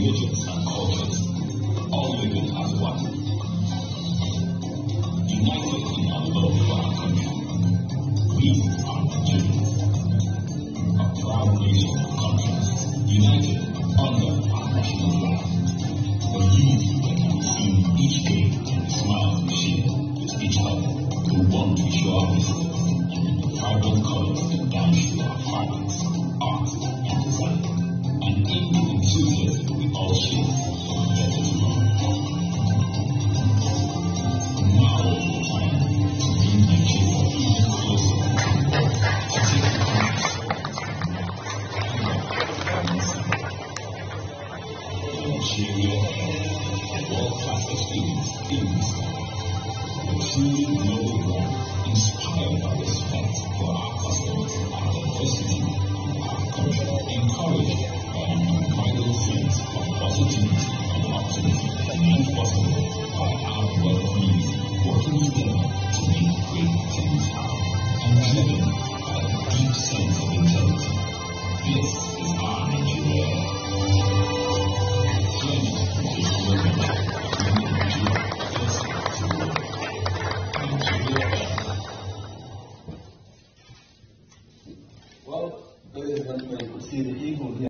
mutual Australia and world-class experience in exceeding Well,